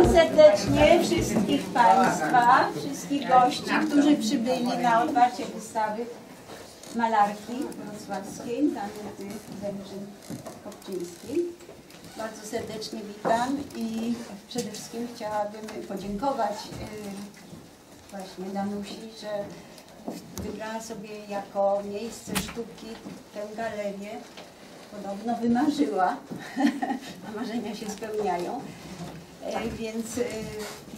Witam serdecznie wszystkich Państwa, wszystkich gości, którzy przybyli na otwarcie wystawy malarki wrocławskiej, Danuty Węgrzyn-Kopczyńskiej. Bardzo serdecznie witam i przede wszystkim chciałabym podziękować y, właśnie Danusi, że wybrała sobie jako miejsce sztuki tę galerię. Podobno wymarzyła, a marzenia się spełniają. E, Więc y,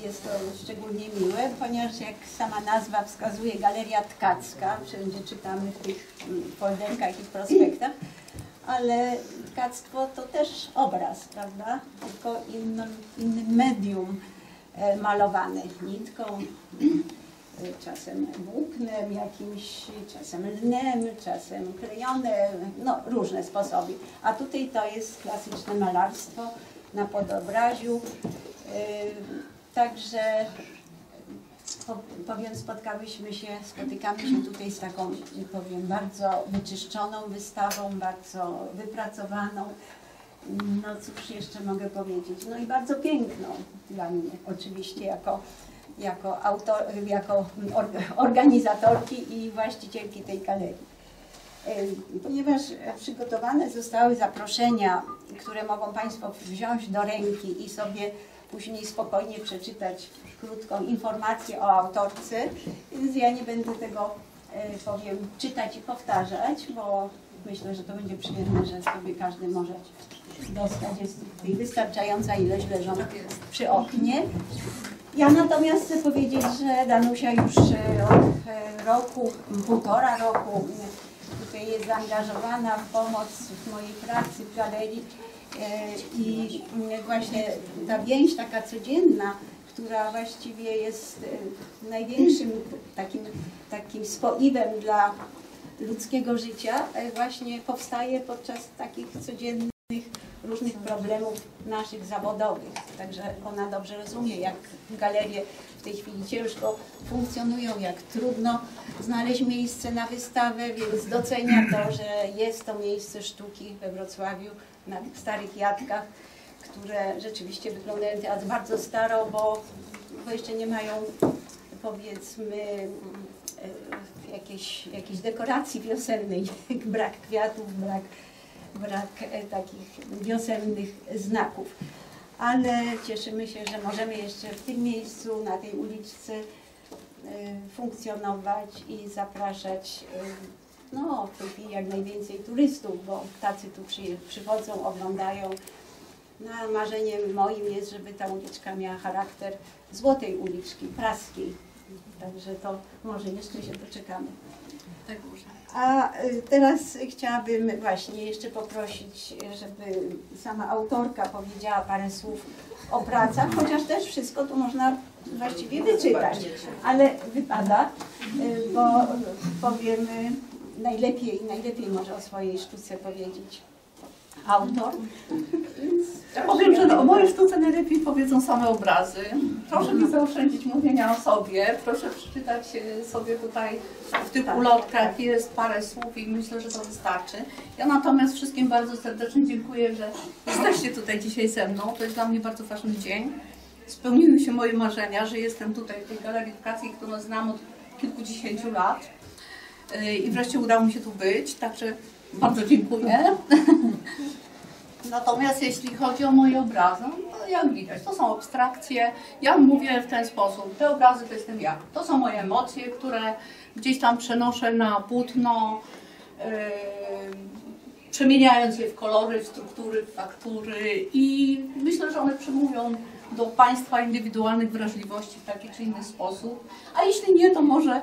jest to szczególnie miłe, ponieważ jak sama nazwa wskazuje, Galeria Tkacka, wszędzie czytamy w tych mm, folderkach i prospektach, ale tkactwo to też obraz, prawda? Tylko innym, innym medium e, malowane nitką, e, czasem włóknem jakimś, czasem lnem, czasem klejone, no różne sposoby. A tutaj to jest klasyczne malarstwo na podobraziu. Yy, Także po- powiem, spotkałyśmy się, spotykamy się tutaj z taką, powiem, bardzo wyczyszczoną wystawą, bardzo wypracowaną. No cóż jeszcze mogę powiedzieć, no i bardzo piękną dla mnie, oczywiście jako, jako, autor, jako or, organizatorki i właścicielki tej galerii. E, Ponieważ przygotowane zostały zaproszenia, które mogą Państwo wziąć do ręki i sobie później spokojnie przeczytać krótką informację o autorce, więc ja nie będę tego, e, powiem, czytać i powtarzać, bo myślę, że to będzie przyjemne, że sobie każdy może dostać. Jest wystarczająca ilość leżą przy oknie. Ja natomiast chcę powiedzieć, że Danusia już e, od e, roku, półtora roku jest zaangażowana w pomoc w mojej pracy w galerii e, i mm, właśnie ta więź taka codzienna, która właściwie jest e, największym takim, takim spoiwem dla ludzkiego życia, e, właśnie powstaje podczas takich codziennych różnych problemów naszych zawodowych. Także ona dobrze rozumie, jak galerie w tej chwili ciężko funkcjonują, jak trudno znaleźć miejsce na wystawę, więc docenia to, że jest to miejsce sztuki we Wrocławiu na tych starych jadkach, które rzeczywiście wyglądają teraz bardzo staro, bo, bo jeszcze nie mają powiedzmy e, jakiejś, jakiejś dekoracji wiosennej, brak kwiatów, brak brak e, takich wiosennych znaków. Ale cieszymy się, że możemy jeszcze w tym miejscu, na tej uliczce e, funkcjonować i zapraszać e, no, jak najwięcej turystów, bo tacy tu przy, przychodzą, oglądają. No, marzeniem moim jest, żeby ta uliczka miała charakter złotej uliczki, praskiej. Także to może jeszcze się doczekamy. A y, teraz chciałabym właśnie jeszcze poprosić, żeby sama autorka powiedziała parę słów o pracach, chociaż też wszystko tu można właściwie wyczytać, ale wypada, y, bo powiemy najlepiej, najlepiej może o swojej sztuce powiedzieć autor. Powiem, że o mojej sztuce najlepiej powiedzą same obrazy. Proszę mi zaoszczędzić mówienia o sobie. Proszę przeczytać e, sobie tutaj w tych Tak, ulotkach jest parę słów i myślę, że to wystarczy. Ja natomiast wszystkim bardzo serdecznie dziękuję, że jesteście tutaj dzisiaj ze mną. To jest dla mnie bardzo ważny dzień. Spełniły się moje marzenia, że jestem tutaj w tej galerii edukacji, którą znam od kilkudziesięciu lat. I wreszcie udało mi się tu być, także bardzo dziękuję. Natomiast jeśli chodzi o moje obrazy, no to jak widać, to są abstrakcje. Ja mówię w ten sposób, te obrazy to jestem ja. To są moje emocje, które gdzieś tam przenoszę na płótno, yy, przemieniając je w kolory, w struktury, w faktury i myślę, że one przemówią do Państwa indywidualnych wrażliwości w taki czy inny sposób. A jeśli nie, to może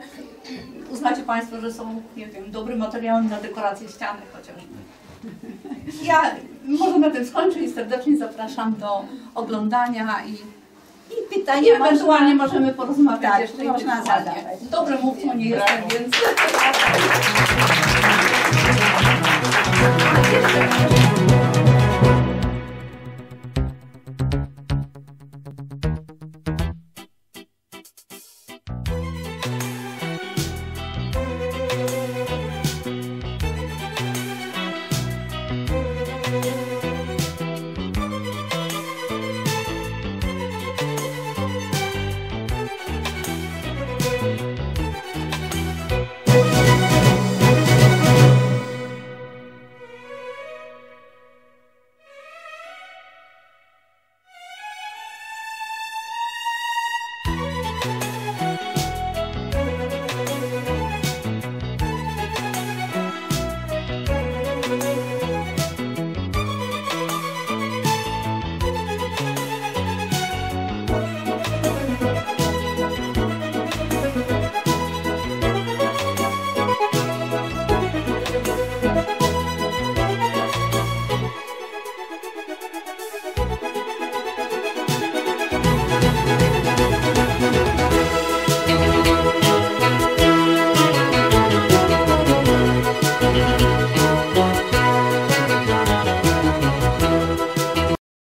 uznacie Państwo, że są, nie wiem, dobrym materiałem na dekorację ściany chociażby. Ja może na tym skończę i serdecznie zapraszam do oglądania i, I i pytanie ewentualnie można... możemy porozmawiać Tak, jeszcze można zadawać. Dobrym mówcą nie jestem, więc